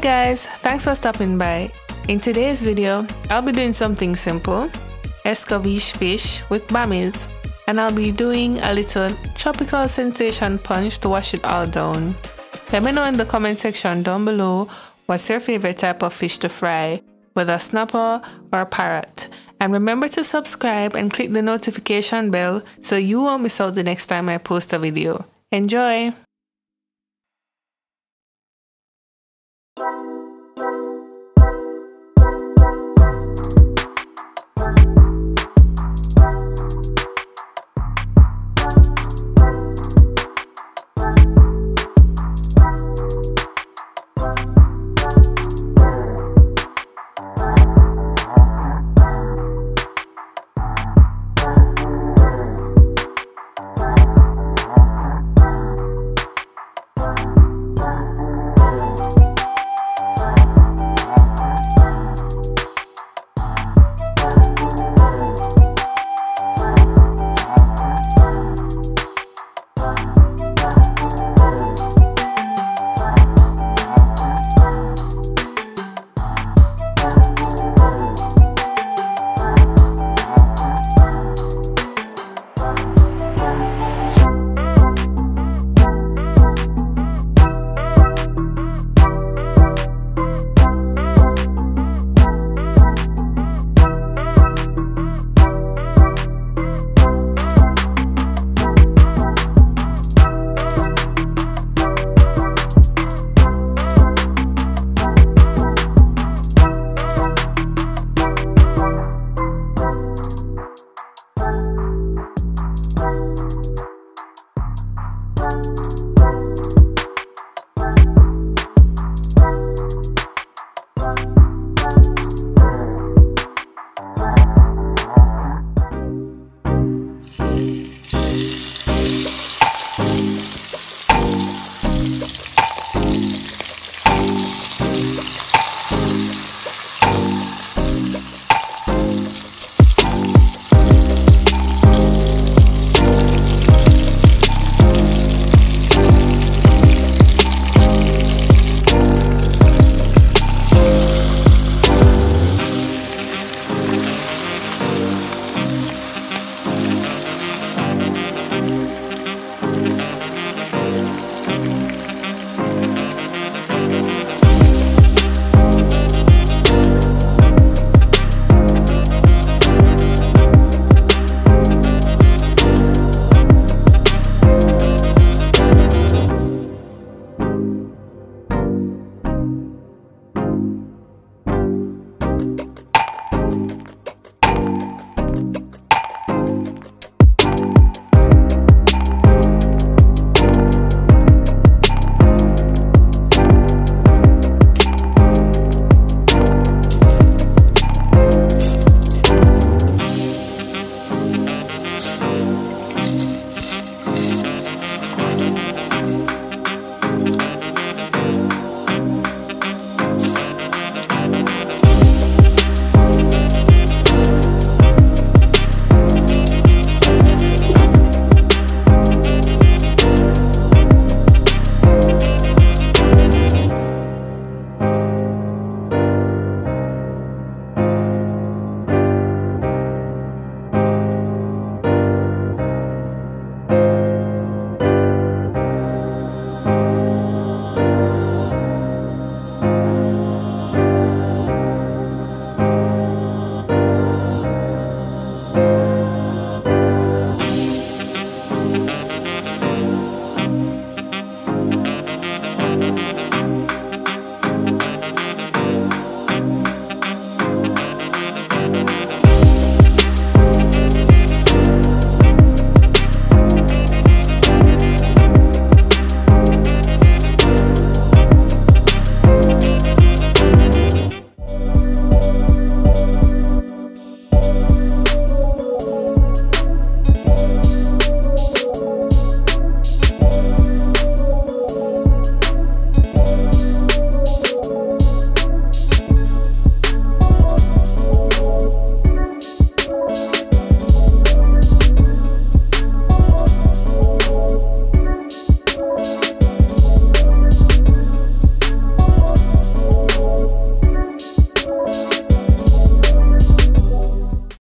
Guys, thanks for stopping by. In today's video, I'll be doing something simple, escovitch fish with bammies, and I'll be doing a little tropical sensation punch to wash it all down. Let me know in the comment section down below what's your favorite type of fish to fry, whether snapper or parrot. And remember to subscribe and click the notification bell so you won't miss out the next time I post a video. Enjoy! Bye.